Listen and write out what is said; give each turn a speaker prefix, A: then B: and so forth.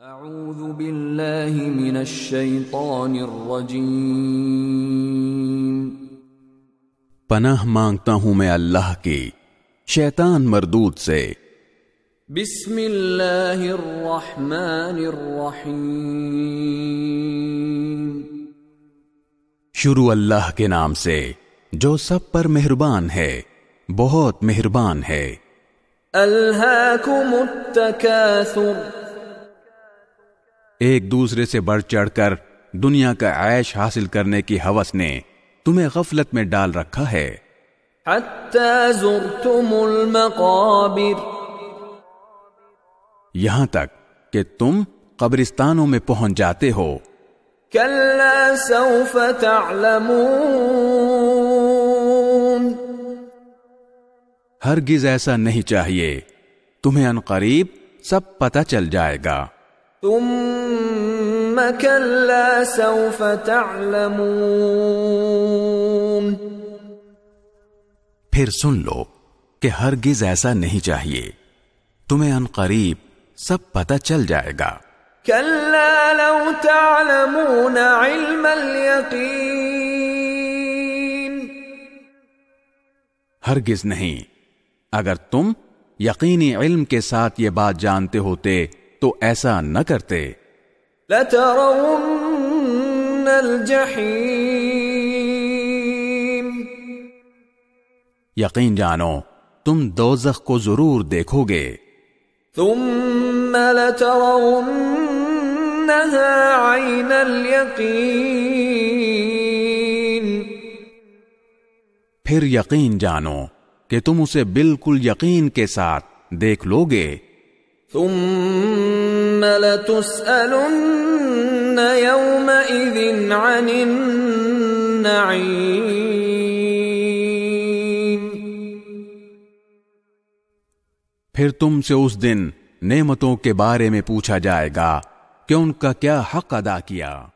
A: اعوذ باللہ من الشیطان الرجیم
B: پناہ مانگتا ہوں میں اللہ کی شیطان مردود سے۔
A: بسم اللہ الرحمن الرحیم.
B: شروع اللہ کے نام سے جو سب پر مہربان ہے بہت مہربان ہے۔
A: الہاکم التکاثر
B: ایک دوسرے سے بڑھ چڑھ کر دنیا کا عیش حاصل کرنے کی حوث نے تمہیں غفلت میں ڈال رکھا ہے۔
A: زرتم المقابر۔
B: یہاں تک کہ تم قبرستانوں میں پہنچ جاتے ہو۔
A: سوف تعلمون۔
B: ہرگز ایسا نہیں چاہیے۔ تمہیں ان قریب سب پتہ چل جائے گا۔
A: ثم كلا سوف تعلمون.
B: پھر سن لو کہ ہرگز ایسا نہیں چاہیے۔ تمہیں ان قریب سب پتہ چل جائے گا۔
A: كلا لو تعلمون علم اليقين.
B: ہرگز نہیں۔ اگر تم یقینی علم کے ساتھ یہ بات جانتے ہوتے تو ایسا نہ کرتے۔
A: لترون
B: یقین جانو تم دوزخ کو ضرور دیکھو گے۔
A: ثم لترونها عین الیقین
B: پھر یقین جانو کہ تم اسے بالکل یقین کے ساتھ دیکھ لو گے۔
A: ثم لتسألن يومئذ عن النعيم
B: پھر تم سے اس دن نعمتوں کے بارے میں پوچھا جائے گا کہ ان کا کیا حق ادا کیا۔